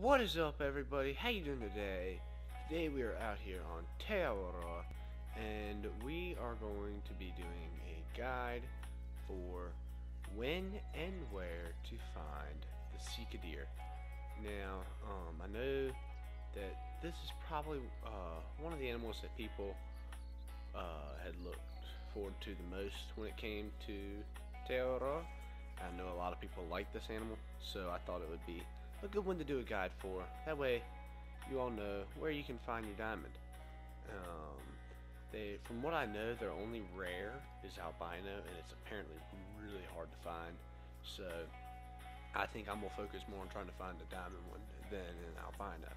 What is up everybody? How you doing today? Today we are out here on Te Awaroa and we are going to be doing a guide for when and where to find the Sika deer. Now, um, I know that this is probably uh, one of the animals that people uh, had looked forward to the most when it came to Te Awaroa. I know a lot of people like this animal, so I thought it would be a good one to do a guide for. That way, you all know where you can find your diamond. Um, they, from what I know, their only rare is albino, and it's apparently really hard to find. So, I think I'm gonna focus more on trying to find a diamond one than an albino.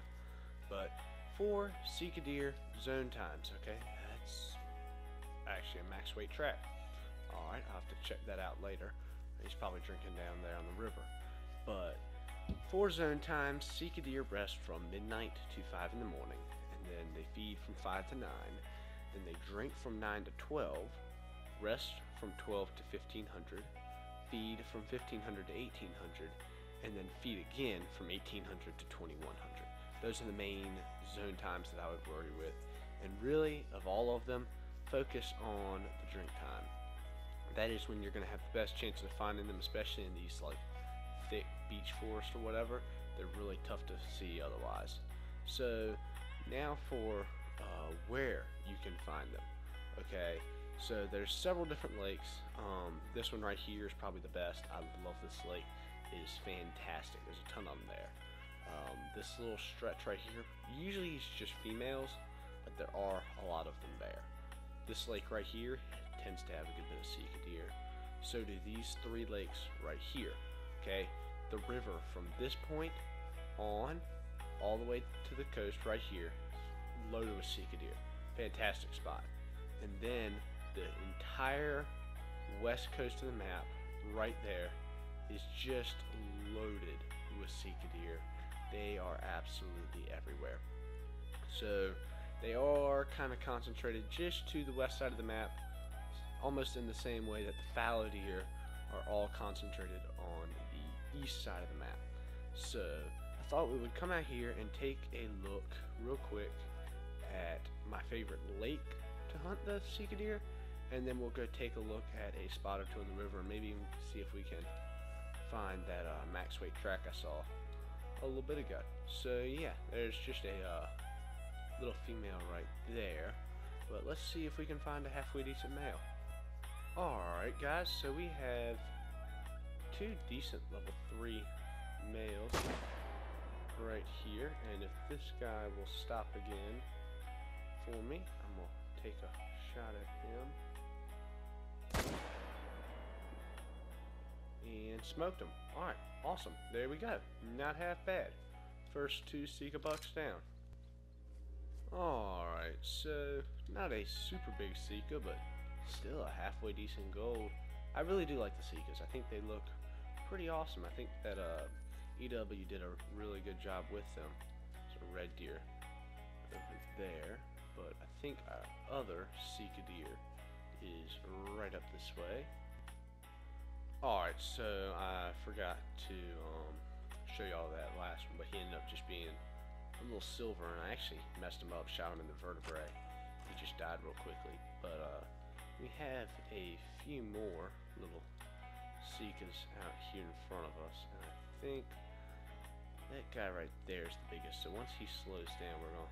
But for Sika deer zone times, okay, that's actually a max weight track. All right, I'll have to check that out later. He's probably drinking down there on the river. But for zone times, Sika deer rest from midnight to 5 in the morning, and then they feed from 5 to 9. Then they drink from 9 to 12, rest from 12 to 1500, feed from 1500 to 1800, and then feed again from 1800 to 2100. Those are the main zone times that I would worry with. And really, of all of them, focus on the drink time. That is when you're going to have the best chance of finding them, especially in these like thick beech forest or whatever, they're really tough to see otherwise. So now for uh, where you can find them. Okay, so there's several different lakes. Um, this one right here is probably the best. I love this lake. It is fantastic. There's a ton of them there. Um, this little stretch right here, usually it's just females, but there are a lot of them there. This lake right here tends to have a good bit of Sika deer. So do these three lakes right here okay the river from this point on all the way to the coast right here loaded with Sika deer. Fantastic spot. And then the entire west coast of the map right there is just loaded with Sika deer. They are absolutely everywhere. So they are kind of concentrated just to the west side of the map almost in the same way that the fallow deer are all concentrated on the east side of the map. So I thought we would come out here and take a look real quick at my favorite lake to hunt the Sika deer and then we'll go take a look at a spot or two in the river and maybe see if we can find that uh, max weight track I saw a little bit ago. So yeah, there's just a uh, little female right there. But let's see if we can find a halfway decent male. Alright guys, so we have two decent level 3 males right here. And if this guy will stop again for me, I'm going to take a shot at him. And smoked him. Alright, awesome. There we go. Not half bad. First two Sika bucks down. Alright, so not a super big Sika, but still a halfway decent gold. I really do like the Sikas. I think they look pretty awesome. I think that uh, EW did a really good job with them. A red deer over there, but I think our other Sika deer is right up this way. Alright, so I forgot to um, show y'all that last one, but he ended up just being a little silver, and I actually messed him up, shot him in the vertebrae. He just died real quickly, but uh, we have a few more little Sikas out here in front of us. And I think that guy right there is the biggest. So once he slows down, we're to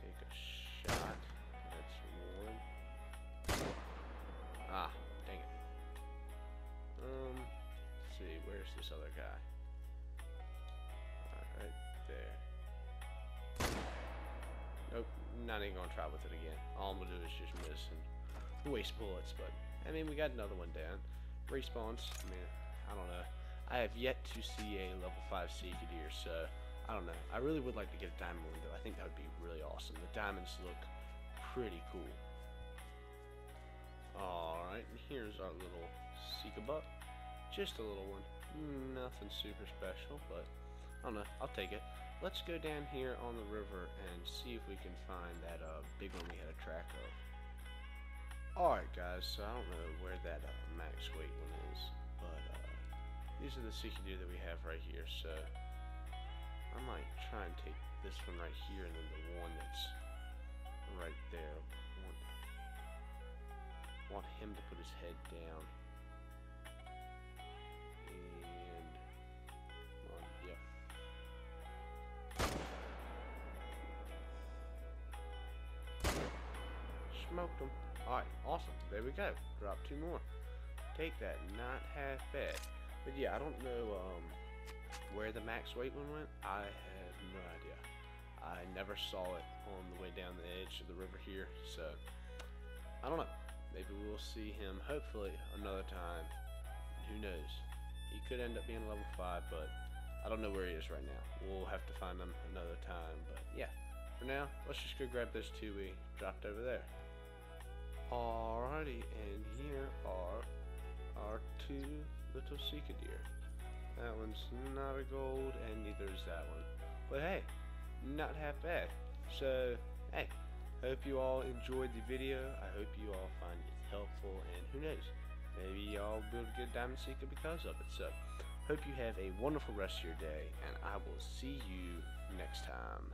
take a shot. That's one. Ah, dang it. Um, let's see, where's this other guy? Right there. Nope, not even gonna try with it again. All I'm gonna do is just miss and waste bullets, but I mean, we got another one down. Respawns, I mean, I don't know. I have yet to see a level 5 Sika deer, so I don't know. I really would like to get a diamond one, though. I think that would be really awesome. The diamonds look pretty cool. Alright, and here's our little Sika buck. Just a little one. Nothing super special, but I don't know. I'll take it. Let's go down here on the river and see if we can find that uh, big one we had a track of. Alright guys, so I don't know where that uh, max weight one is, but uh, these are the Sika deer that we have right here, so I might try and take this one right here and then the one that's right there. Want, want him to put his head down. Smoked him. Alright, awesome. There we go. Drop two more. Take that. Not half bad. But yeah, I don't know um, where the max weight one went. I have no idea. I never saw it on the way down the edge of the river here, so I don't know. Maybe we'll see him hopefully another time. Who knows? He could end up being level 5, but I don't know where he is right now. We'll have to find him another time, but yeah. For now, let's just go grab those two we dropped over there. Alrighty, and here are our two little Sika deer. That one's not a gold, and neither is that one. But hey, not half bad. So, hey, hope you all enjoyed the video. I hope you all find it helpful, and who knows, maybe y'all build a good diamond Sika because of it. So, hope you have a wonderful rest of your day, and I will see you next time.